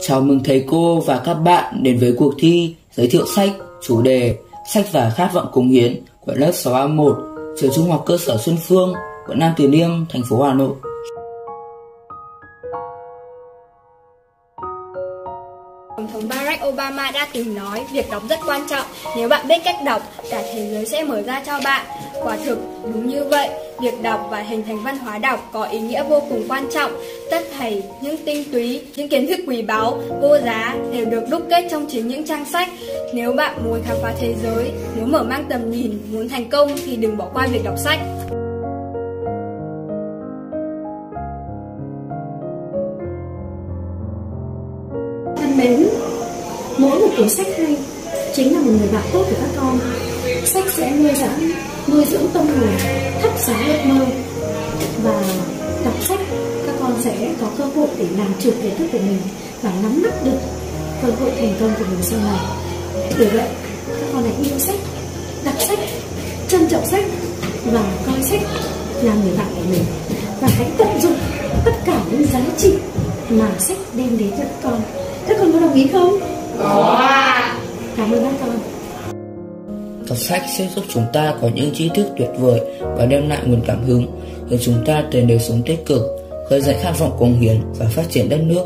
Chào mừng thầy cô và các bạn đến với cuộc thi giới thiệu sách, chủ đề Sách và khát vọng cống hiến của lớp 6A1 trường Trung học cơ sở Xuân Phương, quận Nam Từ Liêm, thành phố Hà Nội. Tổng thống Barack Obama đã từng nói việc đọc rất quan trọng. Nếu bạn biết cách đọc, cả thế giới sẽ mở ra cho bạn. Quả thực, đúng như vậy, việc đọc và hình thành văn hóa đọc có ý nghĩa vô cùng quan trọng. Tất thảy những tinh túy, những kiến thức quý báu, vô giá đều được đúc kết trong chính những trang sách. Nếu bạn muốn khám phá thế giới, muốn mở mang tầm nhìn, muốn thành công thì đừng bỏ qua việc đọc sách. thân mến mỗi một cuốn sách hay chính là một người bạn tốt của các con sách sẽ nuôi dưỡng nuôi dưỡng tâm hồn thắp sáng ước mơ. Và đọc sách các con sẽ có cơ hội để làm chủ kiến thức của mình và nắm bắt được cơ hội thành công của mình sau này. Vì vậy các con hãy yêu sách đọc sách trân trọng sách và coi sách là người bạn của mình. Và hãy tận dụng tất cả những giá trị mà sách đem đến cho các con. Các con có đồng ý không? Có cảm ơn các con Đọc sách sẽ giúp chúng ta có những tri thức tuyệt vời và đem lại nguồn cảm hứng, khiến chúng ta tới đời sống tích cực, khơi dậy khát vọng cống hiến và phát triển đất nước.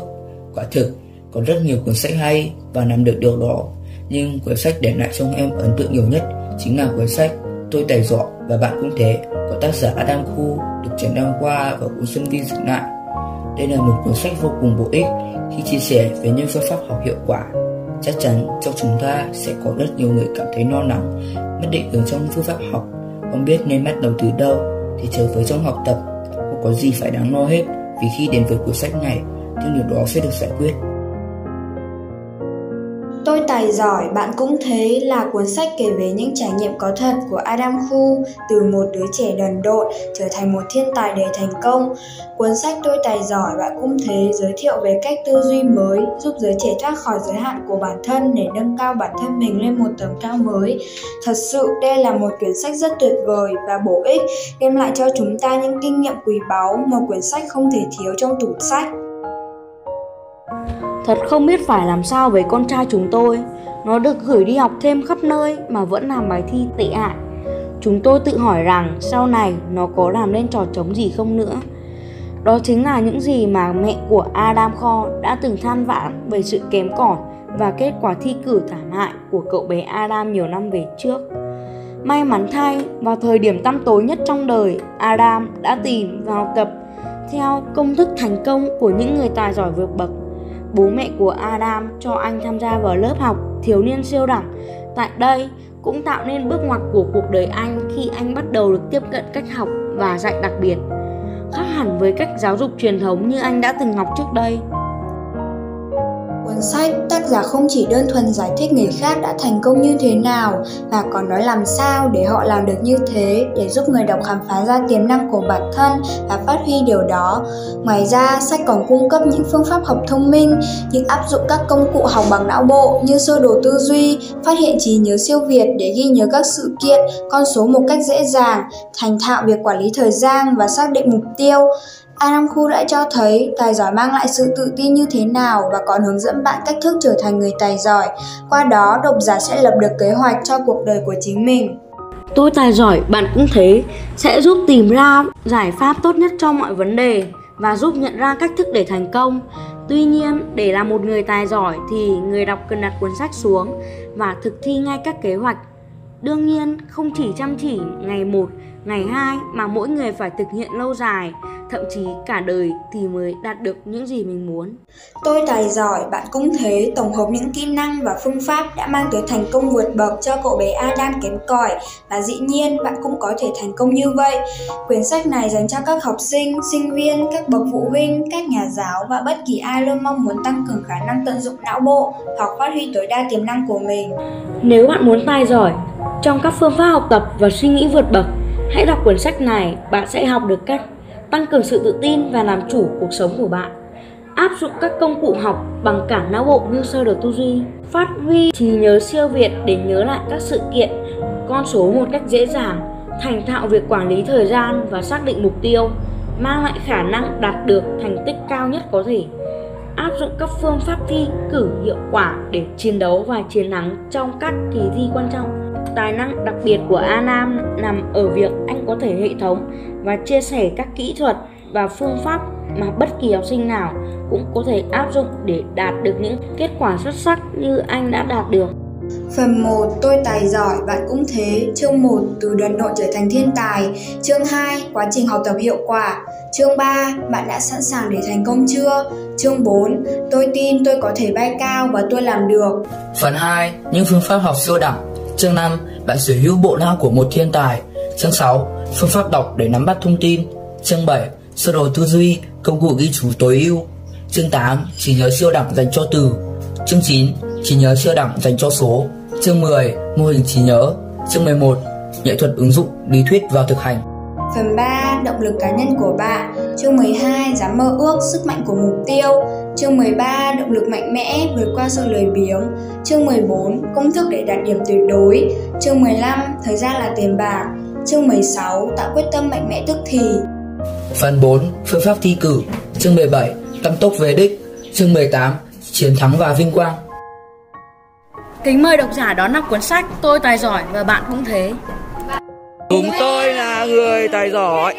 Quả thực, có rất nhiều cuốn sách hay và làm được điều đó, nhưng cuốn sách để lại trong em ấn tượng nhiều nhất chính là cuốn sách Tôi tài dọ và bạn cũng thế của tác giả Adam Khu được chuyển đăng qua và cuốn Xuân Vi dựng lại. Đây là một cuốn sách vô cùng bổ ích khi chia sẻ về những phương pháp học hiệu quả chắc chắn trong chúng ta sẽ có rất nhiều người cảm thấy lo lắng mất định hướng trong phương pháp học. Không biết nên bắt đầu từ đâu thì trở với trong học tập, không có gì phải đáng lo hết. Vì khi đến với cuốn sách này những điều đó sẽ được giải quyết. Tôi tài giỏi, bạn cũng thế là cuốn sách kể về những trải nghiệm có thật của Adam Khu từ một đứa trẻ đần độn trở thành một thiên tài để thành công. Cuốn sách Tôi tài giỏi, bạn cũng thế giới thiệu về cách tư duy mới giúp giới trẻ thoát khỏi giới hạn của bản thân để nâng cao bản thân mình lên một tầm cao mới. Thật sự đây là một quyển sách rất tuyệt vời và bổ ích, đem lại cho chúng ta những kinh nghiệm quý báu, một quyển sách không thể thiếu trong tủ sách. Thật không biết phải làm sao với con trai chúng tôi. Nó được gửi đi học thêm khắp nơi mà vẫn làm bài thi tệ hại. Chúng tôi tự hỏi rằng sau này nó có làm nên trò trống gì không nữa. Đó chính là những gì mà mẹ của Adam Kho đã từng than vãn về sự kém cỏi và kết quả thi cử thảm hại của cậu bé Adam nhiều năm về trước. May mắn thay, vào thời điểm tăm tối nhất trong đời, Adam đã tìm và học tập theo công thức thành công của những người tài giỏi vượt bậc bố mẹ của Adam cho anh tham gia vào lớp học thiếu niên siêu đẳng. Tại đây, cũng tạo nên bước ngoặt của cuộc đời anh khi anh bắt đầu được tiếp cận cách học và dạy đặc biệt. Khác hẳn với cách giáo dục truyền thống như anh đã từng học trước đây. Cuốn sách, tác giả không chỉ đơn thuần giải thích người khác đã thành công như thế nào mà còn nói làm sao để họ làm được như thế để giúp người đọc khám phá ra tiềm năng của bản thân và phát huy điều đó. Ngoài ra, sách còn cung cấp những phương pháp học thông minh như áp dụng các công cụ học bằng não bộ như sơ đồ tư duy, phát hiện trí nhớ siêu việt để ghi nhớ các sự kiện, con số một cách dễ dàng, thành thạo việc quản lý thời gian và xác định mục tiêu. Adam Khu đã cho thấy tài giỏi mang lại sự tự tin như thế nào và còn hướng dẫn bạn cách thức trở thành người tài giỏi. Qua đó, độc giả sẽ lập được kế hoạch cho cuộc đời của chính mình. Tôi tài giỏi, bạn cũng thế, sẽ giúp tìm ra giải pháp tốt nhất cho mọi vấn đề và giúp nhận ra cách thức để thành công. Tuy nhiên, để là một người tài giỏi thì người đọc cần đặt cuốn sách xuống và thực thi ngay các kế hoạch. Đương nhiên, không chỉ chăm chỉ ngày 1, ngày 2 mà mỗi người phải thực hiện lâu dài thậm chí cả đời thì mới đạt được những gì mình muốn. Tôi tài giỏi, bạn cũng thế, tổng hợp những kỹ năng và phương pháp đã mang tới thành công vượt bậc cho cậu bé Adam kém cỏi và dĩ nhiên bạn cũng có thể thành công như vậy. Quyển sách này dành cho các học sinh, sinh viên, các bậc phụ huynh, các nhà giáo và bất kỳ ai luôn mong muốn tăng cường khả năng tận dụng não bộ hoặc phát huy tối đa tiềm năng của mình. Nếu bạn muốn tài giỏi trong các phương pháp học tập và suy nghĩ vượt bậc, hãy đọc cuốn sách này, bạn sẽ học được cách tăng cường sự tự tin và làm chủ cuộc sống của bạn. Áp dụng các công cụ học bằng cả não bộ như sơ đồ tư duy. Phát huy trí nhớ siêu việt để nhớ lại các sự kiện con số một cách dễ dàng thành thạo việc quản lý thời gian và xác định mục tiêu mang lại khả năng đạt được thành tích cao nhất có thể. Áp dụng các phương pháp thi cử hiệu quả để chiến đấu và chiến thắng trong các kỳ thi quan trọng. Tài năng đặc biệt của A Nam nằm ở việc anh có thể hệ thống và chia sẻ các kỹ thuật và phương pháp mà bất kỳ học sinh nào cũng có thể áp dụng để đạt được những kết quả xuất sắc như anh đã đạt được. Phần 1 tôi tài giỏi, bạn cũng thế. Chương 1 từ đần nội trở thành thiên tài. Chương 2 quá trình học tập hiệu quả. Chương 3 bạn đã sẵn sàng để thành công chưa? Chương 4 tôi tin tôi có thể bay cao và tôi làm được. Phần 2 những phương pháp học siêu đẳng. Chương 5 bạn sở hữu bộ não của một thiên tài. Chương 6 phương pháp đọc để nắm bắt thông tin. Chương 7 sơ đồ tư duy, công cụ ghi chú tối ưu. Chương 8 Chỉ nhớ siêu đẳng dành cho từ. Chương 9 Chỉ nhớ siêu đẳng dành cho số. Chương 10 mô hình trí nhớ. Chương 11 nghệ thuật ứng dụng lý thuyết vào thực hành. Phần 3 động lực cá nhân của bạn. Chương 12 dám mơ ước sức mạnh của mục tiêu. Chương 13 động lực mạnh mẽ vượt qua sự lười biếng. Chương 14 công thức để đạt điểm tuyệt đối. Chương 15 thời gian là tiền bạc. Chương 16 tạo quyết tâm mạnh mẽ tức thì. Phần 4 phương pháp thi cử. Chương 17 tăng tốc về đích. Chương 18 chiến thắng và vinh quang. Kính mời độc giả đón đọc cuốn sách Tôi tài giỏi và bạn cũng thế. Chúng tôi là người tài giỏi.